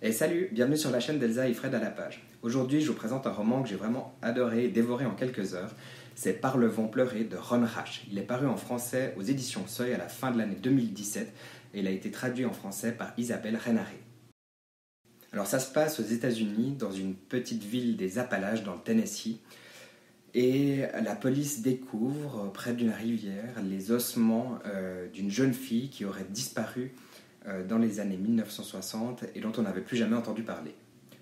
Et salut, bienvenue sur la chaîne d'Elsa et Fred à la page. Aujourd'hui, je vous présente un roman que j'ai vraiment adoré et dévoré en quelques heures. C'est Par le vent pleuré de Ron Rash. Il est paru en français aux éditions Seuil à la fin de l'année 2017 et il a été traduit en français par Isabelle Renaré. Alors ça se passe aux États-Unis, dans une petite ville des Appalaches dans le Tennessee. Et la police découvre près d'une rivière les ossements euh, d'une jeune fille qui aurait disparu euh, dans les années 1960 et dont on n'avait plus jamais entendu parler.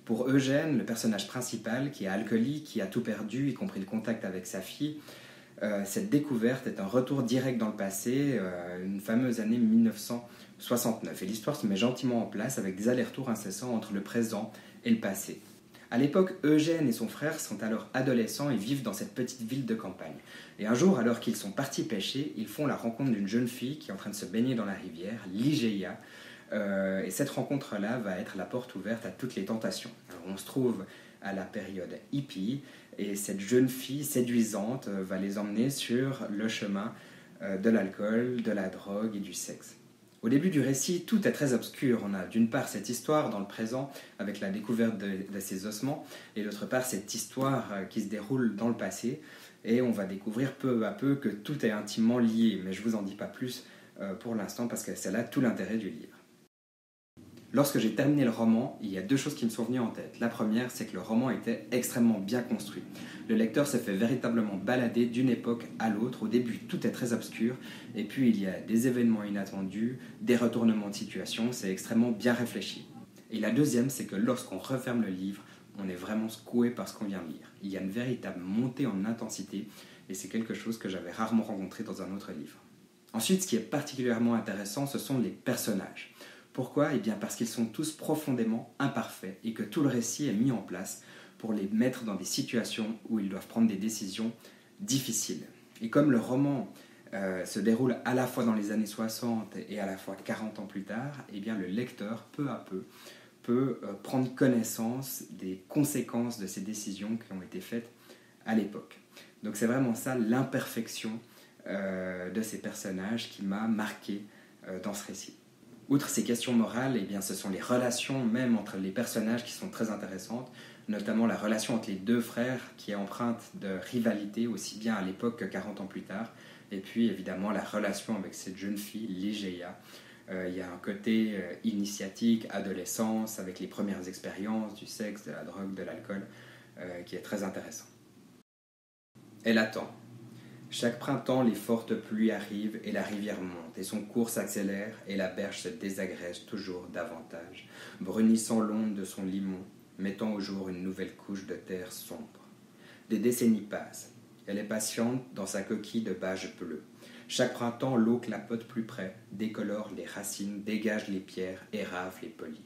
Pour Eugène, le personnage principal, qui est alcoolique, qui a tout perdu, y compris le contact avec sa fille, euh, cette découverte est un retour direct dans le passé, une fameuse année 1969. Et l'histoire se met gentiment en place avec des allers-retours incessants entre le présent et le passé. À l'époque, Eugène et son frère sont alors adolescents et vivent dans cette petite ville de campagne. Et un jour, alors qu'ils sont partis pêcher, ils font la rencontre d'une jeune fille qui est en train de se baigner dans la rivière, Ligeia. Euh, et cette rencontre-là va être la porte ouverte à toutes les tentations. on se trouve à la période hippie et cette jeune fille séduisante euh, va les emmener sur le chemin euh, de l'alcool, de la drogue et du sexe. Au début du récit, tout est très obscur. On a d'une part cette histoire dans le présent avec la découverte de, ces ossements, et d'autre part cette histoire euh, qui se déroule dans le passé, et on va découvrir peu à peu que tout est intimement lié. Mais je vous en dis pas plus euh, pour l'instant parce que c'est là tout l'intérêt du livre. Lorsque j'ai terminé le roman, il y a deux choses qui me sont venues en tête. La première, c'est que le roman était extrêmement bien construit. Le lecteur se fait véritablement balader d'une époque à l'autre. Au début, tout est très obscur, et puis il y a des événements inattendus, des retournements de situation, c'est extrêmement bien réfléchi. Et la deuxième, c'est que lorsqu'on referme le livre, on est vraiment secoué par ce qu'on vient de lire. Il y a une véritable montée en intensité, et c'est quelque chose que j'avais rarement rencontré dans un autre livre. Ensuite, ce qui est particulièrement intéressant, ce sont les personnages. Pourquoi? Eh bien parce qu'ils sont tous profondément imparfaits et que tout le récit est mis en place pour les mettre dans des situations où ils doivent prendre des décisions difficiles. Et comme le roman euh, se déroule à la fois dans les années 60 et à la fois 40 ans plus tard, eh bien le lecteur, peu à peu, peut euh, prendre connaissance des conséquences de ces décisions qui ont été faites à l'époque. Donc c'est vraiment ça l'imperfection euh, de ces personnages qui m'a marqué dans ce récit. Outre ces questions morales, eh bien, ce sont les relations même entre les personnages qui sont très intéressantes, notamment la relation entre les deux frères qui est empreinte de rivalité aussi bien à l'époque que 40 ans plus tard, et puis évidemment la relation avec cette jeune fille, Ligeia. Euh, il y a un côté euh, initiatique, adolescence, avec les premières expériences du sexe, de la drogue, de l'alcool, euh, qui est très intéressant. Elle attend. Chaque printemps, les fortes pluies arrivent et la rivière monte, et son cours s'accélère, et la berge se désagrège toujours davantage, brunissant l'onde de son limon, mettant au jour une nouvelle couche de terre sombre. Des décennies passent. Elle est patiente dans sa coquille de bâche bleue. Chaque printemps, l'eau clapote plus près, décolore les racines, dégage les pierres, érave les polis.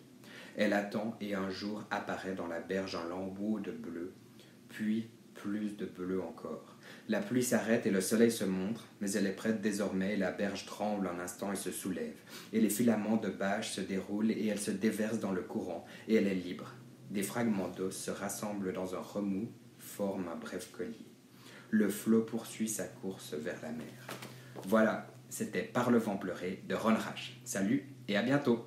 Elle attend et un jour apparaît dans la berge un lambeau de bleu, puis plus de bleu encore. La pluie s'arrête et le soleil se montre, mais elle est prête désormais, la berge tremble un instant et se soulève, et les filaments de bâche se déroulent et elle se déverse dans le courant, et elle est libre. Des fragments d'os se rassemblent dans un remous, forment un bref collier. Le flot poursuit sa course vers la mer. Voilà, c'était Par le vent pleuré de Ron Rash. Salut et à bientôt